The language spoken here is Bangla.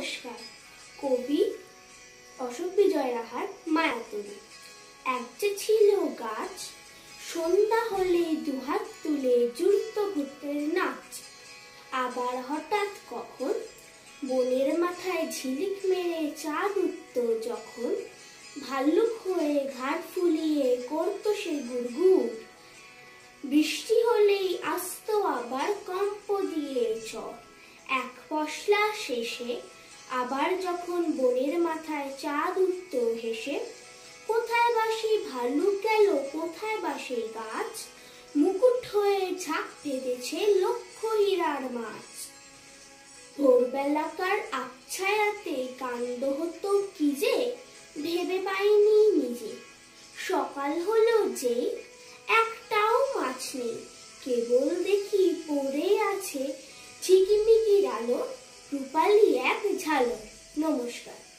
নমস্কার। কবি অশোক বিজয় রাহার মায়াতুরী এক যে ছিল গাছ, সন্ধ্যা হলে দুহাত তুলে জুড়ত ভূতের নাচ। আবার হঠাৎ কখন বনের মাথায় ঝিলিক মেরে চাঁদ উঠত যখন ভাল্লুক হয়ে ঘাট ফুলিয়ে করত সে গুড়গুড়। বৃষ্টি হলেই আসতো আবার কম্প দিয়ে চর এক পশলা শেষে আবার যখন বনের মাথায় চাঁদ উঠত হেসে, কোথায় বা সেই ভাল্লুক গেল? কোথায় বা সেই গাছ? মুকুট হয়ে ঝাঁক বেঁধেছে লক্ষ হীরার মাছ। ভোরবেলাকার আচ্ছায়াতে কাণ্ড হতো কি যে, ভেবে পাইনি নিজে। সকাল হলো যে একটাও মাছ নেই। কেবল দেখি পড়ে আছে ঝিকিমিকির আলো ঝালক নমস্কার।